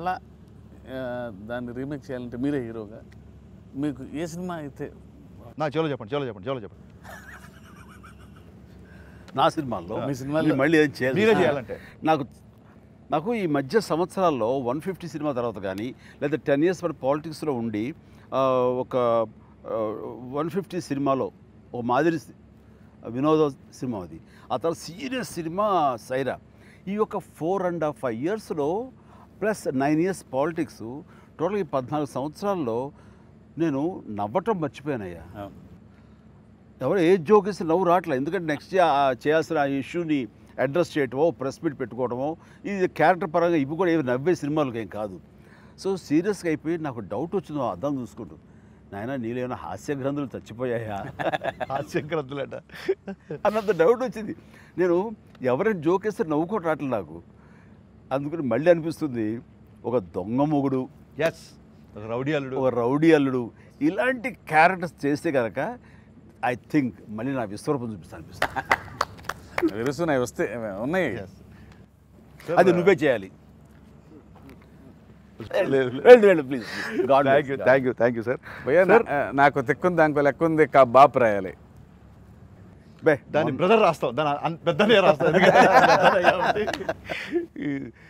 అలా దాన్ని రీమేక్ చేయాలంటే మీరే హీరోగా. మీకు ఏ సినిమా అయితే నాకు చెవులో చెప్పండి చెవులో చెప్పండి చెవులో చెప్పండి. నా సినిమాల్లో మీ మీరు మళ్ళీ ఏం చేయాలి? మీరే చేయాలంటే. నాకు నాకు ఈ మధ్య సంవత్సరాల్లో వన్ ఫిఫ్టీ సినిమా తర్వాత కానీ లేదా టెన్ ఇయర్స్ మన పాలిటిక్స్లో ఉండి ఒక వన్ ఫిఫ్టీ సినిమాలో ఒక మాదిరి వినోద సినిమా అది. ఆ తర్వాత సీరియస్ సినిమా సైరా. ఈ యొక్క ఫోర్ అండ్ హాఫ్ ఫైవ్ ఇయర్స్లో plus nine years politics total ఈ పద్నాలుగు సంవత్సరాల్లో నేను నవ్వటం మర్చిపోయానయ్యా. ఎవరు ఏ జోక్ వేసి నవ్వు రావట్లేదు. ఎందుకంటే నెక్స్ట్ చేయాల్సిన ఆ ఇష్యూని అడ్రస్ చేయటమో ప్రెస్ మీట్ పెట్టుకోవడమో ఇది క్యారెక్టర్ పరంగా ఇవి కూడా ఏమి నవ్వే సినిమాలకు ఏం కాదు. సో సీరియస్గా అయిపోయి నాకు డౌట్ వచ్చింది అర్థం చూసుకుంటూ నాయన నీళ్ళు ఏమైనా హాస్య గ్రంథులు చచ్చిపోయాయా? హాస్యగ్రద్దులట అన్నంత డౌట్ వచ్చింది. నేను ఎవరైనా జోక్ వేస్తే నవ్వుకోవటం రావట్లేదు నాకు. అందుకని మళ్ళీ అనిపిస్తుంది ఒక దొంగ మొగుడు ఎస్ ఒక రౌడీ అల్లుడు. ఒక రౌడీ అల్లుడు ఇలాంటి క్యారెక్టర్స్ చేస్తే కనుక ఐ థింక్ మళ్ళీ నా విశ్వరూపం చూపిస్తాను అనిపిస్తుంది. విరుస్తున్నాయి వస్తే ఉన్నాయి. Yes. అది నువ్వే చేయాలి. లేదు, వెళ్ళు వెళ్ళు please thank you thank you thank you sir నాకు తెక్కుంది దానికో లెక్క ఉంది కా బాప్ రాయాలి. దాన్ని బ్రదర్ రాస్తాం దాని పెద్దనే రాస్తాం